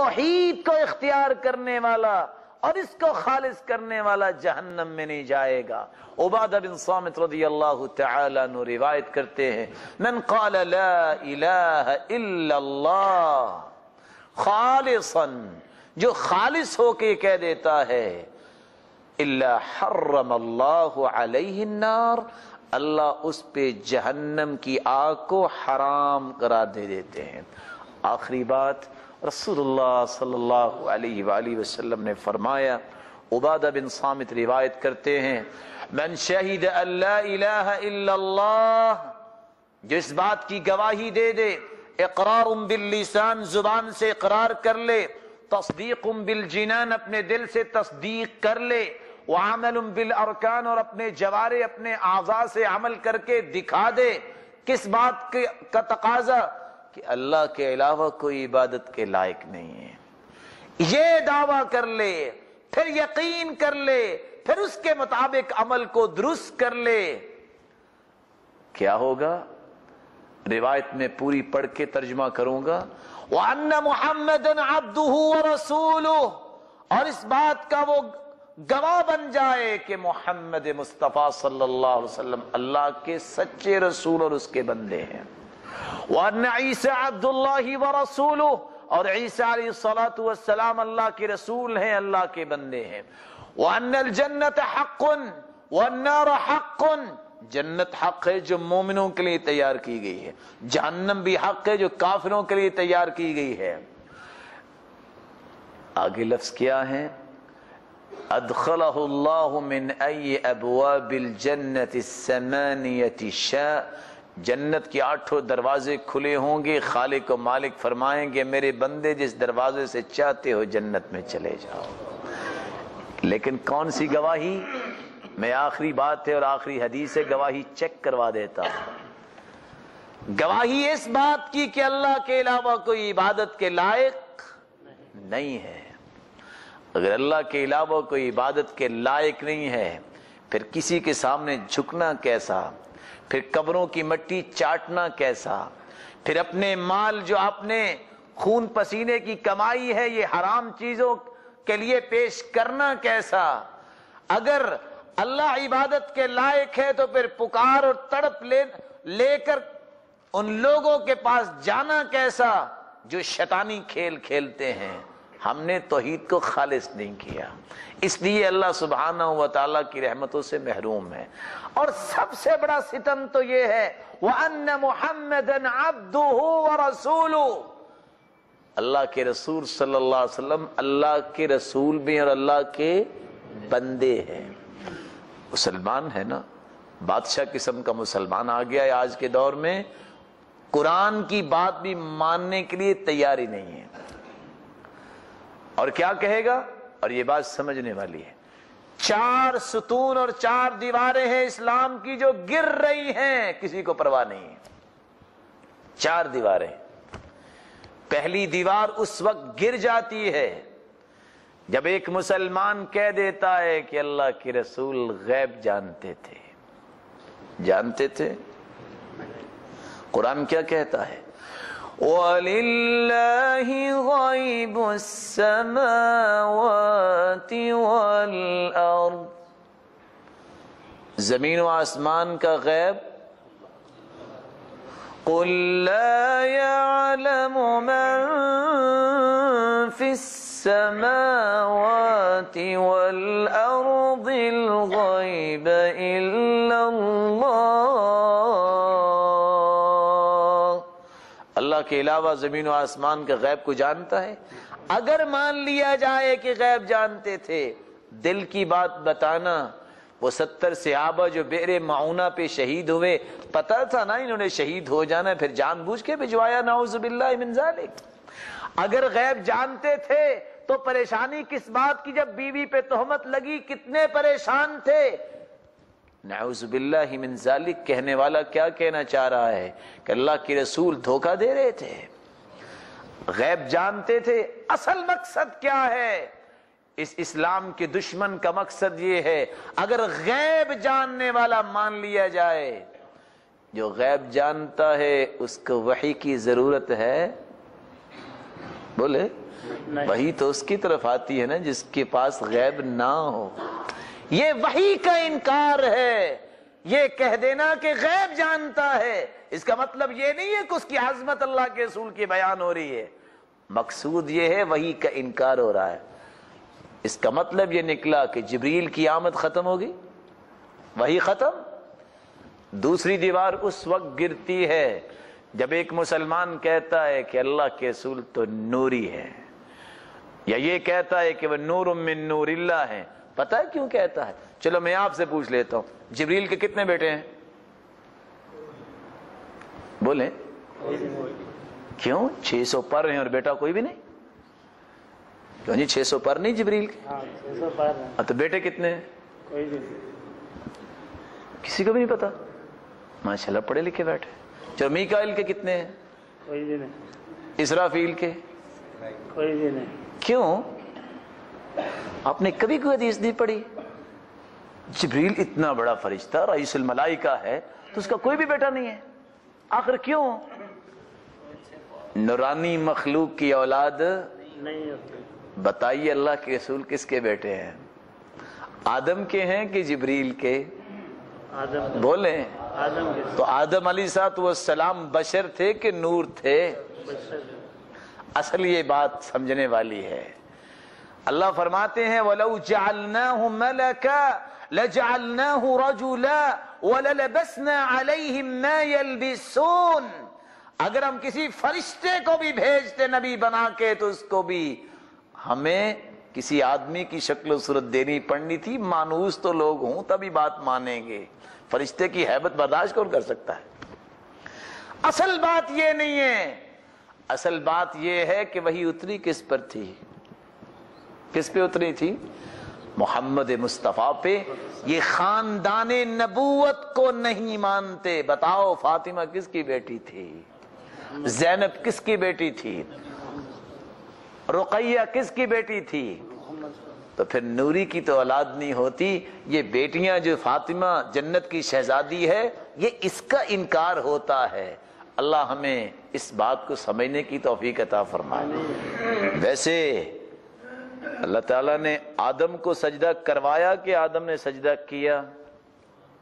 توحید کو اختیار کرنے والا اور اس کو خالص کرنے والا جہنم میں نہیں جائے گا۔ عبادہ بن صامت رضی اللہ تعالی نو روایت کرتے ہیں، من قال لا الہ الا اللہ، خالصا، جو خالص ہو کے کہہ دیتا ہے اللہ حرم اللہ علیہ النار، اللہ اس پہ جہنم کی آگ کو حرام قرار دے دیتے ہیں۔ آخری بات رسول اللہ صلی اللہ علیہ وآلہ وسلم نے فرمایا، عبادہ بن صامت روایت کرتے ہیں، من شہید اللہ الہ الا اللہ جو اس بات کی گواہی دے دے اقرار باللسان، زبان سے اقرار کر لے تصدیق بالجنان، اپنے دل سے تصدیق کر لے وعمل بالارکان، اور اپنے جوارے، اپنے اعضاء سے عمل کر کے دکھا دے، کس بات کا تقاضا کہ اللہ کے علاوہ کوئی عبادت کے لائق نہیں ہے۔ یہ دعویٰ کر لے، پھر یقین کر لے، پھر اس کے مطابق عمل کو درست کر لے۔ کیا ہوگا؟ روایت میں پوری پڑھ کے ترجمہ کروں گا۔ وَأَنَّ مُحَمَّدًا عَبْدُهُ وَرَسُولُهُ۔ اور اس بات کا وہ گواہ بن جائے کہ محمد مصطفیٰ صلی اللہ علیہ وسلم اللہ کے سچے رسول اور اس کے بندے ہیں۔ وَأَنَّ عِيسَى عَبْدُ اللَّهِ وَرَسُولُهُ اور عیسیٰ علیہ السلام اللہ کے رسول ہیں، اللہ کے بندے ہیں۔ وَأَنَّ الْجَنَّةَ حَقٌ وَالنَّارَ حَقٌ، جنت حق ہے جو مومنوں کے لیے تیار کی گئی ہے۔ جہنم بھی حق ہے جو کافروں کے لیے تیار کی گئی ہے۔ آگے لفظ کیا ہے؟ ادخلہ اللہ من ای ابواب الجنت السمانیت شاء جنت کے آٹھوں دروازے کھلے ہوں گے، خالق و مالک فرمائیں گے، میرے بندے جس دروازے سے چاہتے ہو جنت میں چلے جاؤ۔ لیکن کون سی گواہی؟ میں آخری بات ہے اور آخری حدیث ہے، گواہی چیک کروا دیتا ہوں۔ گواہی اس بات کی کہ اللہ کے علاوہ کوئی عبادت کے لائق نہیں ہے۔ اگر اللہ کے علاوہ کوئی عبادت کے لائق نہیں ہے، پھر کسی کے سامنے جھکنا کیسا؟ پھر قبروں کی مٹی چاٹنا کیسا؟ پھر اپنے مال جو آپ نے خون پسینے کی کمائی ہے، یہ حرام چیزوں کے لیے پیش کرنا کیسا؟ اگر اللہ عبادت کے لائق ہے تو پھر پکار اور تڑپ لے لے کر ان لوگوں کے پاس جانا کیسا جو شیطانی کھیل کھیلتے ہیں؟ ہم نے توحید کو خالص نہیں کیا۔ اس لیے اللہ سبحانہ و تعالیٰ کی رحمتوں سے محروم ہے اور سب سے بڑا ستم تو یہ ہے، وَأَنَّ مُحَمَّدًا عَبْدُهُ وَرَسُولُهُ۔ اللہ کے رسول صلی اللہ علیہ وسلم اللہ کے رسول بھی اور اللہ کے بندے ہیں۔ مسلمان ہے نا؟ بادشاہ قسم کا مسلمان آ گیا ہے آج کے دور میں۔ قرآن کی بات بھی ماننے کے لیے تیاری نہیں ہے۔ اور کیا کہے گا؟ اور یہ بات سمجھنے والی ہے۔ چار ستون اور چار دیواریں ہیں اسلام کی جو گر رہی ہیں، کسی کو پرواہ نہیں ہے۔ چار دیواریں۔ پہلی دیوار اس وقت گر جاتی ہے جب ایک مسلمان کہہ دیتا ہے کہ اللہ کے رسول غیب جانتے تھے۔ جانتے تھے؟ قرآن کیا کہتا ہے؟ وَلِلَّهِ غَيْبُ السَّمَاوَاتِ وَالْأَرْضِ. زمین و آسمان کا غیب؟ قُلْ لَا يَعْلَمُ مَن فِي السَّمَاوَاتِ وَالْأَرْضِ الْغَيْبَ إِلَّا اللَّهِ. اللہ کے علاوہ زمین و آسمان کا غیب کو جانتا ہے؟ اگر مان لیا جائے کہ غیب جانتے تھے، دل کی بات بتانا، وہ ستر صحابہ جو بیر معونہ پہ شہید ہوئے، پتہ تھا نا انہوں نے شہید ہو جانا، پھر جان بوجھ کے بھجوایا، نعوذ باللہ من ذالک۔ اگر غیب جانتے تھے تو پریشانی کس بات کی؟ جب بیوی بی پہ تہمت لگی، کتنے پریشان تھے؟ نعوذ باللہ من ذالک کہنے والا کیا کہنا چاہ رہا ہے کہ اللہ کی رسول دھوکہ دے رہے تھے؟ غیب جانتے تھے اصل مقصد کیا ہے؟ اس اسلام کے دشمن کا مقصد یہ ہے اگر غیب جاننے والا مان لیا جائے جو غیب جانتا ہے اس کو وحی کی ضرورت ہے؟ بولے وہی تو اس کی طرف آتی ہے نا جس کے پاس غیب نہ ہو۔ یہ وہی کا انکار ہے۔ یہ کہہ دینا کہ غیب جانتا ہے۔ اس کا مطلب یہ نہیں ہے کہ اس کی عظمت اللہ کے رسول کی بیان ہو رہی ہے۔ مقصود یہ ہے وہی کا انکار ہو رہا ہے۔ اس کا مطلب یہ نکلا کہ جبریل کی آمد ختم ہوگی وہی ختم۔ دوسری دیوار اس وقت گرتی ہے۔ جب ایک مسلمان کہتا ہے کہ اللہ کے رسول تو نوری ہے یا یہ کہتا ہے کہ وہ نور من نور اللہ ہے پتہ ہے کیوں کہتا ہے؟ چلو میں آپ سے پوچھ لیتا ہوں۔ جبریل کے کتنے بیٹے ہیں؟ بولیں۔ کیوں؟ چھ سو پر ہیں اور بیٹا کوئی بھی نہیں؟ کیوں جی چھ سو پر نہیں جبریل کے؟ ہاں تو بیٹے کتنے ہیں؟ کسی کو بھی نہیں پتا ماشاء اللہ پڑھے لکھے بیٹھے چلو میکائل کے کتنے ہیں؟ اسرافیل کے؟ کیوں؟ آپ نے کبھی کوئی حدیث نہیں پڑھی؟ جبریل اتنا بڑا فرشتہ، رئیس الملائکہ ہے، تو اس کا کوئی بھی بیٹا نہیں ہے۔ آخر کیوں؟ نورانی مخلوق کی اولاد بتائیے اللہ کے رسول کس کے بیٹے ہیں؟ آدم کے ہیں کہ جبریل کے؟ بولیں۔ تو آدم علی سات وہ سلام بشر تھے کہ نور تھے؟ اصل یہ بات سمجھنے والی ہے۔ اللہ فرماتے ہیں، وَلَوْ جَعَلْنَاهُ مَلَكَا لَجَعَلْنَاهُ رَجُولًا وَلَلَبَسْنَا عَلَيْهِمْ مَا يَلْبِسُونَ۔ اگر ہم کسی فرشتے کو بھی بھیجتے نبی بنا کے، تو اس کو بھی ہمیں کسی آدمی کی شکل و صورت دینی پڑنی تھی۔ مانوس تو لوگ ہوں، تبھی بات مانیں گے۔ فرشتے کی حیبت برداشت کون کر سکتا ہے؟ اصل بات یہ نہیں ہے۔ اصل بات یہ ہے کہ وہی اتری کس پر تھی؟ کس پہ اتری تھی؟ محمد مصطفیٰ پہ۔ یہ خاندان نبوت کو نہیں مانتے۔ بتاؤ فاطمہ کس کی بیٹی تھی؟ زینب کس کی بیٹی تھی؟ رقیہ کس کی بیٹی تھی؟ تو پھر نوری کی تو اولاد نہیں ہوتی۔ یہ بیٹیاں جو فاطمہ جنت کی شہزادی ہے، یہ اس کا انکار ہوتا ہے۔ اللہ ہمیں اس بات کو سمجھنے کی توفیق عطا فرمائے۔ ویسے اللہ تعالیٰ نے آدم کو سجدہ کروایا کہ آدم نے سجدہ کیا؟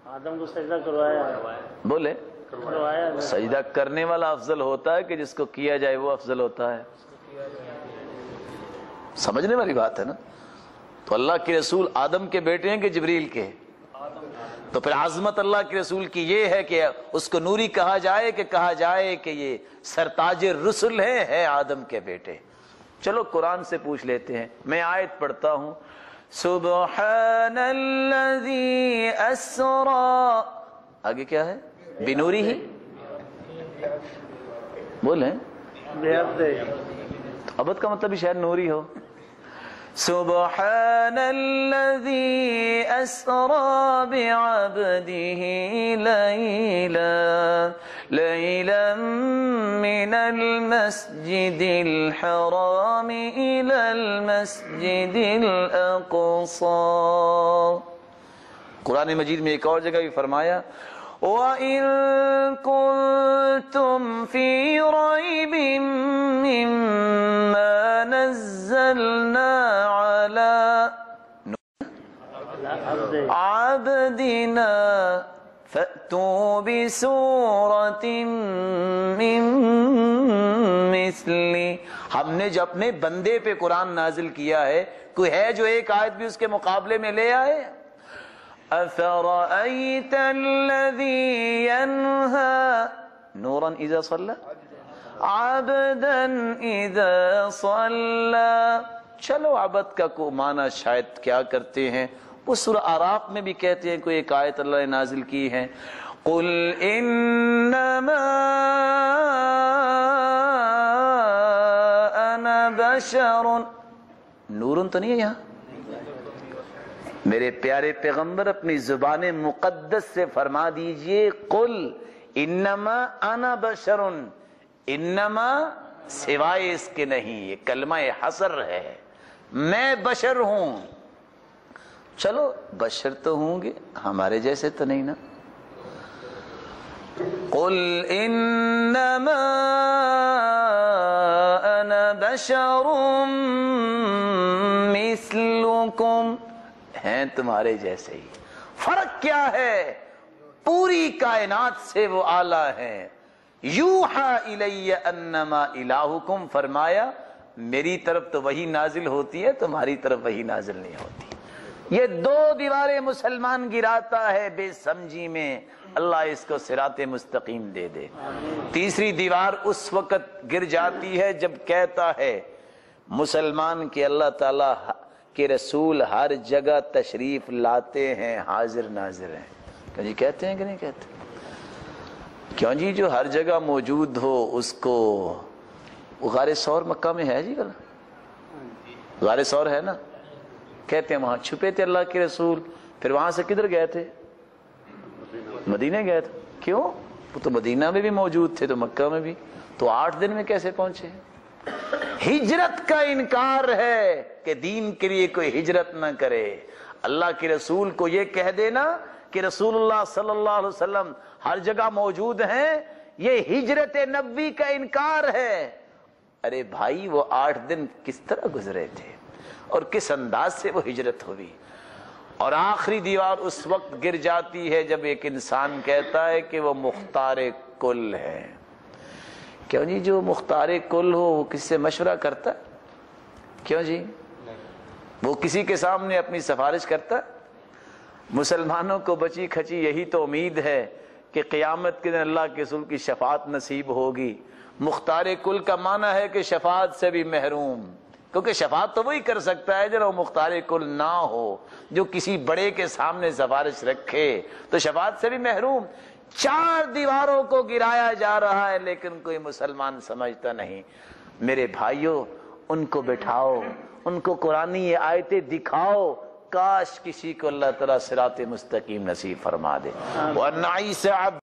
آدم کو سجدہ کروایا۔ بولے۔ کروایا۔ سجدہ کرنے والا افضل ہوتا ہے کہ جس کو کیا جائے وہ افضل ہوتا ہے؟ سمجھنے والی بات ہے نا؟ تو اللہ کے رسول آدم کے بیٹے ہیں کہ جبریل کے؟ تو پھر عظمت اللہ کے رسول کی یہ ہے کہ اس کو نوری کہا جائے کہ کہا جائے کہ یہ سرتاج رسول ہے ہے آدم کے بیٹے۔ چلو قرآن سے پوچھ لیتے ہیں۔ میں آیت پڑھتا ہوں۔ سبحان الذي اسرا۔ آگے کیا ہے؟ بنوری ہی۔ بولیں ابد کا مطلب شاید نوری ہو۔ سبحان الذي أسرى بعبده ليلا ليلا من المسجد الحرام إلى المسجد الأقصى. قرآن مجید میں ایک اور جگہ بھی فرمایا وَإِن كُنتُمْ فِي رَيْبٍ مِّمَّا عَبْدِنَا فَأْتُوا بِسُورَةٍ مِّن مِثْلِ. ہم نے جو اپنے بندے پہ قرآن نازل کیا ہے، کوئی ہے جو ایک آیت بھی اس کے مقابلے میں لے آئے؟ أفرأيت الذي ينهى نورا إذا صلى؟ عبدا إذا صلى. چلو، عبد کا کو معنی شاید کیا کرتے ہیں؟ وہ سورہ آراف میں بھی کہتے ہیں کوئی ایک آیت اللہ نے نازل کی ہے۔ قل انما انا بشر۔ نورن تو نہیں ہے یہاں؟ میرے پیارے پیغمبر، اپنی زبان مقدس سے فرما دیجیے۔ قل انما انا بشر۔ انما سوائے اس کے نہیں، یہ کلمہ حسر ہے۔ میں بشر ہوں۔ چلو، بشر تو ہوں گے، ہمارے جیسے تو نہیں نا۔ قل انما انا بشر مثلکم ہیں تمہارے جیسے ہی۔ فرق کیا ہے؟ پوری کائنات سے وہ آلہ ہیں۔ یوحا الی انما الہکم، فرمایا، میری طرف تو وہی نازل ہوتی ہے، تمہاری طرف وہی نازل نہیں ہوتی۔ یہ دو دیواریں مسلمان گراتا ہے بے سمجھی میں۔ اللہ اس کو سرات مستقیم دے دے۔ تیسری دیوار اس وقت گر جاتی ہے جب کہتا ہے، مسلمان کے اللہ تعالی کے رسول ہر جگہ تشریف لاتے ہیں، حاضر ناظر ہیں۔ کہ جی کہتے ہیں کہ نہیں کہتے؟ کیوں جی جو ہر جگہ موجود ہو، اس کو وہ غار سور مکہ میں ہے جی گل غار سور ہے نا؟ کہتے ہیں وہاں، چھپے تھے اللہ کے رسول، پھر وہاں سے کدھر گئے تھے؟ مدینہ گئے تھے۔ کیوں؟ وہ تو مدینہ میں بھی موجود تھے، تو مکہ میں بھی۔ تو آٹھ دن میں کیسے پہنچے؟ ہجرت کا انکار ہے کہ دین کے لیے کوئی ہجرت نہ کرے۔ اللہ کے رسول کو یہ کہہ دینا کہ رسول اللہ صلی اللہ علیہ وسلم ہر جگہ موجود ہیں، یہ ہجرت نبی کا انکار ہے۔ ارے بھائی، وہ آٹھ دن کس طرح گزرے تھے؟ اور کس انداز سے وہ ہجرت ہوئی؟ اور آخری دیوار اس وقت گر جاتی ہے جب ایک انسان کہتا ہے کہ وہ مختار کل ہے۔ کیوں جی؟ جو مختار کل ہو، وہ کس سے مشورہ کرتا کیوں جی؟ وہ کسی کے سامنے اپنی سفارش کرتا مسلمانوں کو بچی کھچی یہی تو امید ہے کہ قیامت کے دن اللہ کے رسول کی شفاعت نصیب ہوگی۔ مختار کل کا معنی ہے کہ شفاعت سے بھی محروم۔ کیونکہ شفاعت تو وہی کر سکتا ہے جو مختار کل نہ ہو جو کسی بڑے کے سامنے سفارش رکھے۔ تو شفاعت سے بھی محروم۔ چار دیواروں کو گرایا جا رہا ہے لیکن کوئی مسلمان سمجھتا نہیں۔ میرے بھائیوں ان کو بٹھاؤ ان کو قرآن آیتیں دکھاؤ۔ کاش کسی کو اللہ تعالیٰ سرات مستقیم نصیب فرما دے۔